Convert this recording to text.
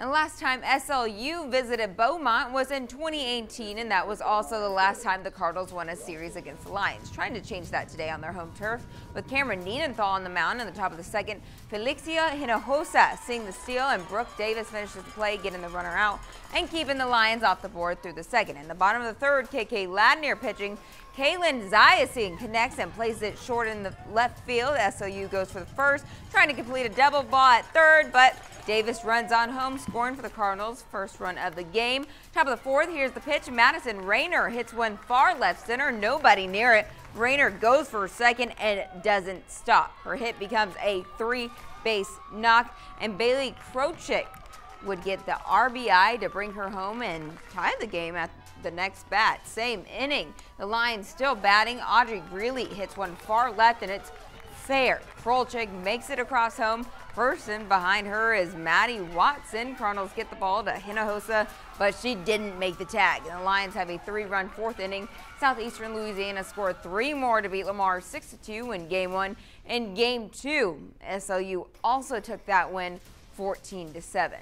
And last time SLU visited Beaumont was in 2018, and that was also the last time the Cardinals won a series against the Lions. Trying to change that today on their home turf with Cameron Niedenthal on the mound in the top of the second. Felixia Hinojosa seeing the steal, and Brooke Davis finishes the play, getting the runner out and keeping the Lions off the board through the second. In the bottom of the third, KK Ladnier pitching. Kaylin Ziasine connects and plays it short in the left field. SLU goes for the first, trying to complete a double ball at third, but Davis runs on home, scoring for the Cardinals. First run of the game. Top of the fourth, here's the pitch. Madison Rayner hits one far left center. Nobody near it. Rayner goes for second and doesn't stop. Her hit becomes a three base knock. And Bailey Krochik would get the RBI to bring her home and tie the game at the next bat. Same inning. The Lions still batting. Audrey Greeley hits one far left and it's fair. Krolchik makes it across home. Person behind her is Maddie Watson. Cardinals get the ball to Hinojosa, but she didn't make the tag. The Lions have a three-run fourth inning. Southeastern Louisiana scored three more to beat Lamar 6-2 in game one. In game two, SLU also took that win 14-7.